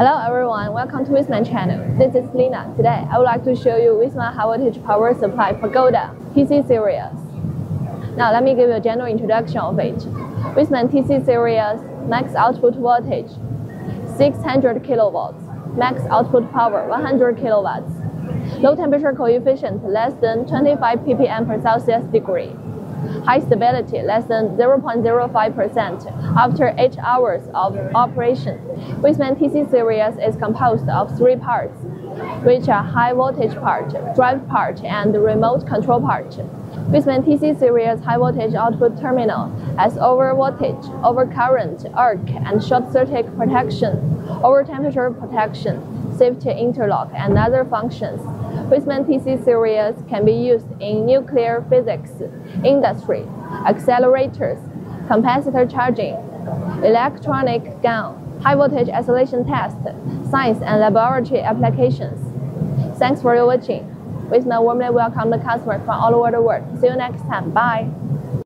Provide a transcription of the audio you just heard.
Hello everyone, welcome to Wisman channel. This is Lina. Today I would like to show you Wisman high voltage power supply Pagoda TC series. Now let me give you a general introduction of it. Wisman TC series max output voltage 600 kilovolts, max output power 100 kilowatts, low temperature coefficient less than 25 ppm per Celsius degree, high stability less than 0.05% after 8 hours of operation. Wisman TC series is composed of three parts, which are high voltage part, drive part, and remote control part. Wisman TC series high voltage output terminal has over voltage, over current, arc, and short circuit protection, over temperature protection, safety interlock, and other functions. Wisman TC series can be used in nuclear physics, industry, accelerators, capacitor charging, electronic gun, high voltage isolation test, science and laboratory applications. Thanks for your watching. Wisman warmly welcome the customers from all over the world. See you next time. Bye.